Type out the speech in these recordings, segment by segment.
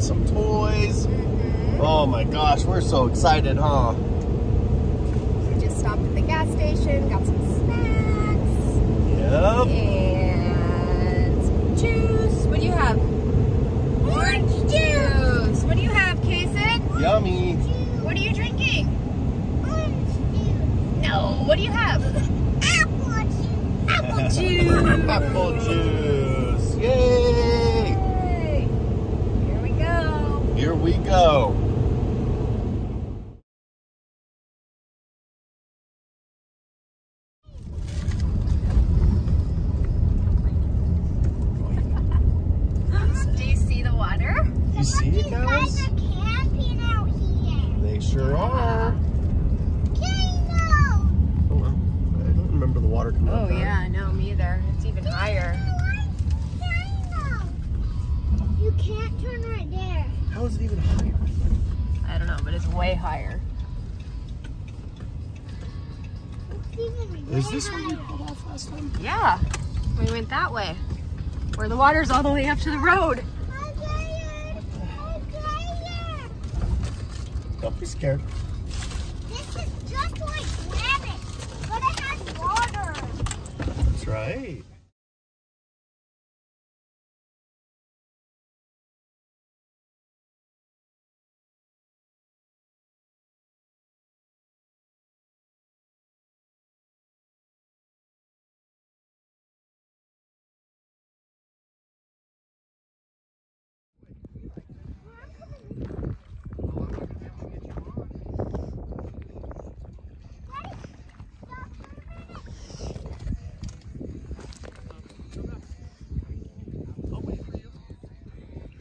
shade, some toys. Oh my gosh, we're so excited, huh? We just stopped at the gas station, got some snacks, Yep. and some juice. What do you have? Orange juice. What do you have, Kason? Yummy. What are you drinking? Orange juice. No. What do you have? Apple juice. Apple juice. Yay! Yay. Here we go. Here we go. Do you see the water? You see it, guys? camping out here. They sure are. Kano! Oh, well. I don't remember the water coming Oh up. that. yeah, no, me either. It's even higher. Kano! You can't turn right there. How is it even higher? I don't know, but it's way higher. It's Is way this where you pulled off last time? Yeah, we went that way, where the water's all the way up to the road. I'm tired. I'm tired. Don't be scared. This is just like rabbit, but it has water. That's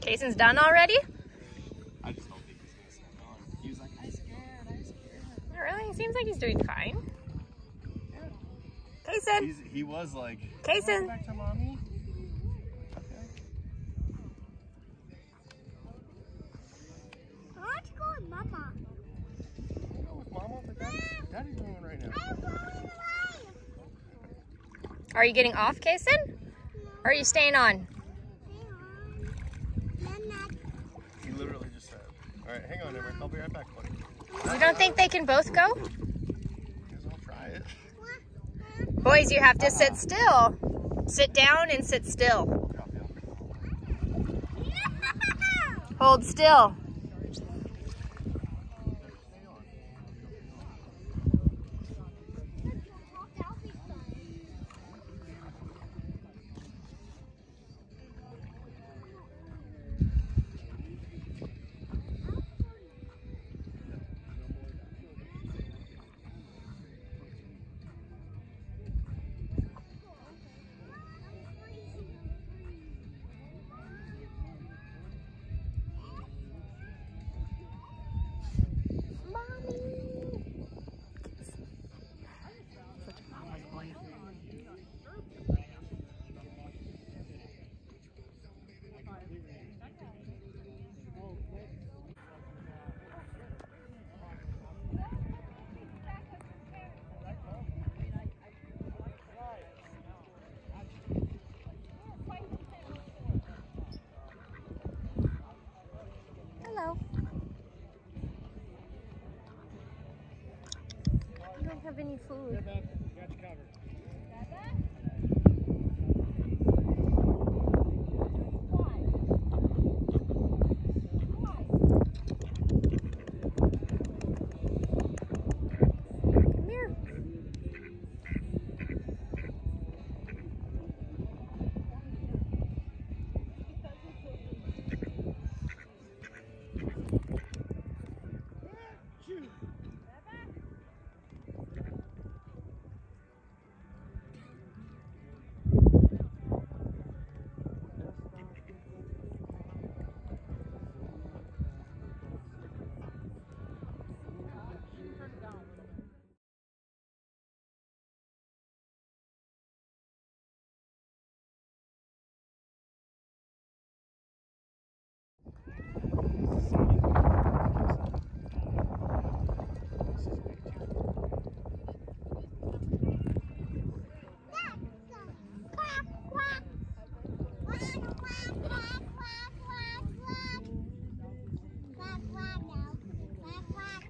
right. Kason's done already? I just don't think he's gonna sit down. He was like, I scared, I scared. Not really. He seems like he's doing fine. Kason, He's, he was like, Kason. back to mommy. I want to go with Mama. Go with mama, but daddy's, daddy's doing right now. I'm going away. Are you getting off, Kason? Or are you staying on? Hang on. Mama. He literally just said, all right, hang on, Emma. I'll be right back, buddy. You don't think they can both go? I'll try it. Boys, you have to sit still. Sit down and sit still. Hold still.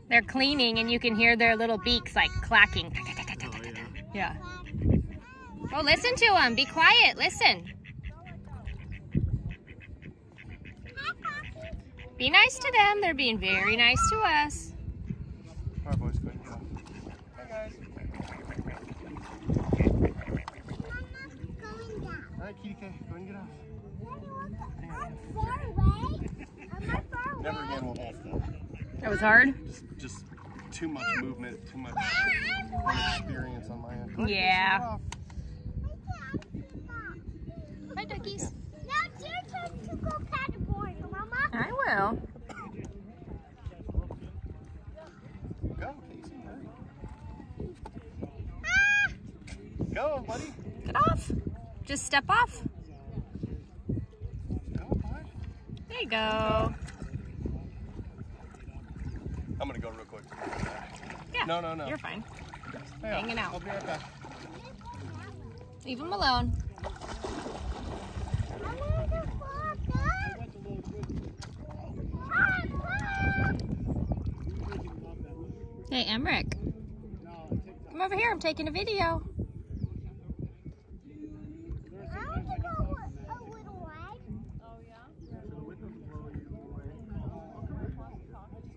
They're cleaning and you can hear their little beaks like clacking. Oh, Yeah. yeah. Oh, listen to them. Be quiet. Listen. Be nice to them. They're being very nice to us. All right, boys, go and get off. Hey, guys. Going down. All right, Kitty K, go and get off. I'm far away. Am I far away? Never again will that stuff. That was hard? Just, just too much movement, too much experience on my end. Go Yeah. Hi, duckies. Now it's your turn to go paddleboarding, Mama. I will. Go, Casey, hurry. Ah! Go, buddy. Get off. Just step off. There you go. I'm gonna go real quick. Yeah. No, no, no. You're fine. Hey, Hanging out. I'll be right back. Leave them alone. I want to walk up. Hey, Emmerich. Come over here. I'm taking a video. I want to go a little ride.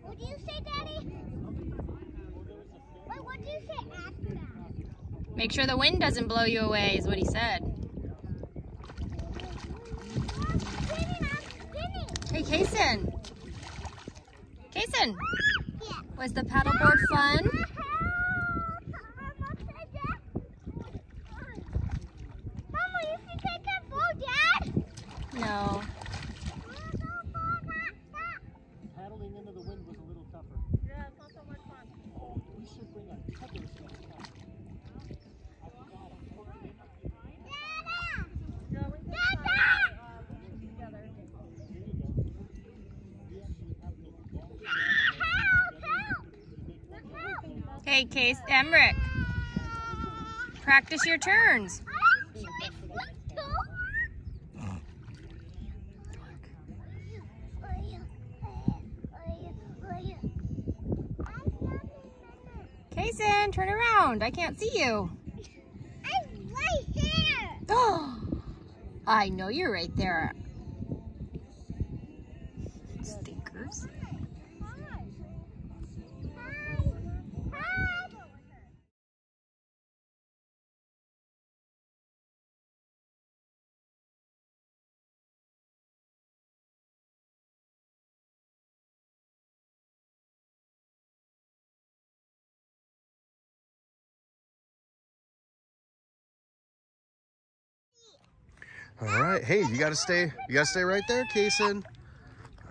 What do you say, Daddy? Wait, what do you say after that? Make sure the wind doesn't blow you away, is what he said. I'm spinning, I'm spinning. Hey, Kason. Kason, was the paddleboard fun? Mama, you should take that phone, Dad. No. Paddling into the wind was a little tougher. Yeah, it's not so much fun. Oh, we should bring a tether stick. Case, Emmerich, practice your turns. Kason, turn around. I can't see you. I'm right here. I know you're right there. All right. Hey, you gotta stay. You gotta stay right there, Kason.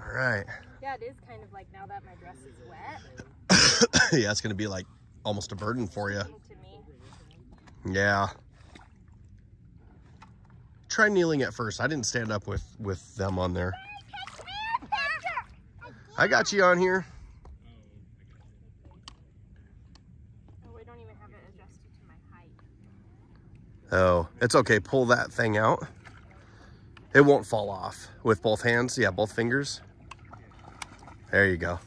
All right. Yeah, it is kind of like now that my dress is wet yeah, it's gonna be like almost a burden for you. Yeah. Try kneeling at first. I didn't stand up with with them on there. I got you on here. Oh, we don't even have it adjusted to my height. Oh, it's okay. Pull that thing out. It won't fall off with both hands. Yeah, both fingers. There you go.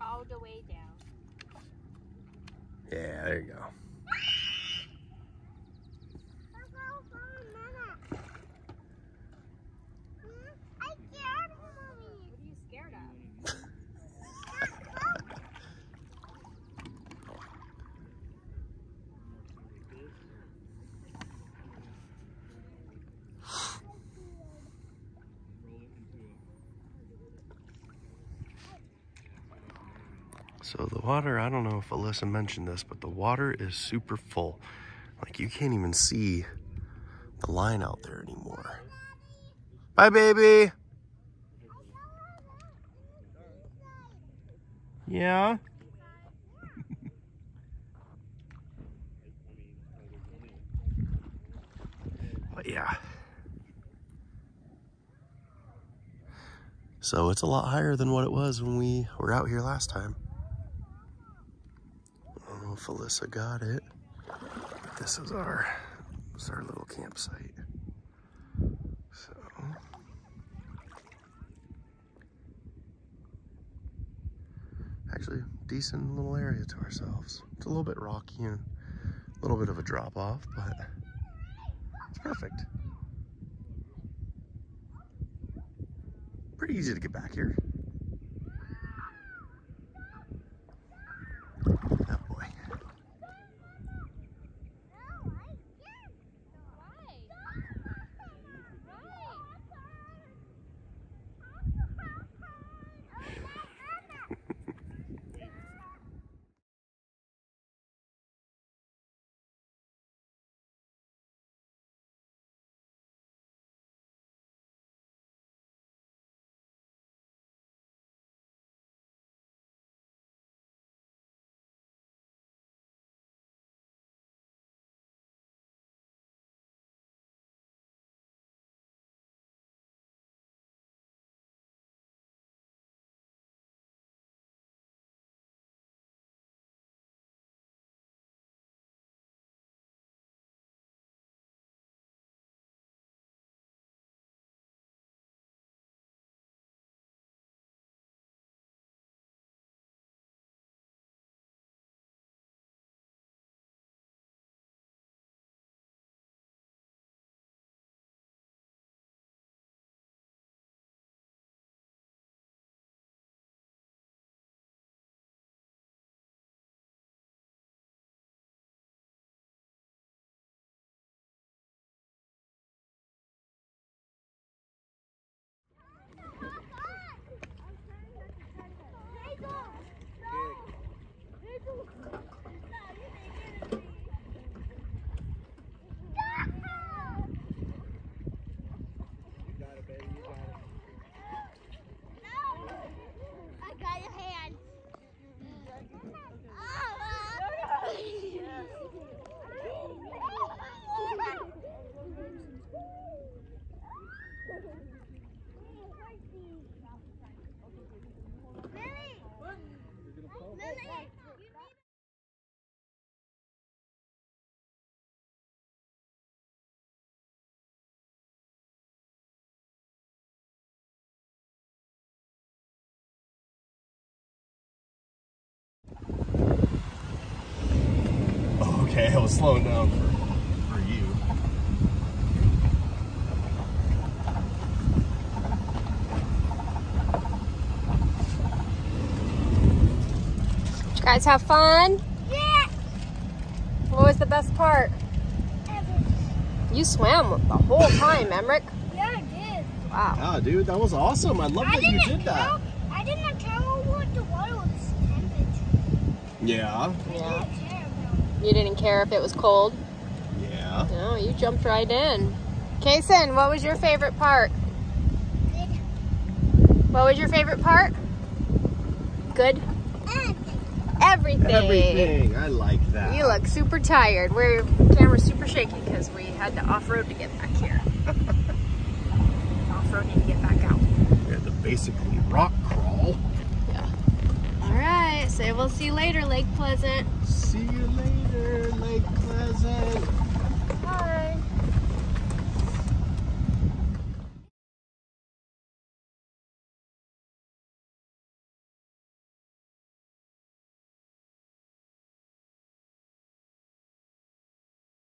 All the way down. Yeah, there you go. What are you scared of? So the water, I don't know if Alyssa mentioned this, but the water is super full. Like you can't even see the line out there anymore. Bye, baby. Yeah. but yeah. So it's a lot higher than what it was when we were out here last time. If Alyssa got it. This is our, this is our little campsite. So. actually decent little area to ourselves. It's a little bit rocky and a little bit of a drop off, but it's perfect. Pretty easy to get back here. Was slowing down for, for you. Did you guys have fun? Yeah! What was the best part? You swam the whole time, Emmerich. Yeah, I did. Wow. Dude, that was awesome. I love I that you didn't that. care. I didn't care what the water was temperature. Yeah, I Yeah. Didn't care about You didn't care if it was cold? yeah. No, you jumped right in. Kason, what was your favorite part? What was your favorite part? Good? Everything. Everything. I like that. You look super tired. We're camera's super shaky because we had to off-road to get back here. Off-roading to get back out. We had to basically rock crawl. Yeah. All right, so we'll see you later, Lake Pleasant. See you later, Lake Pleasant. Bye.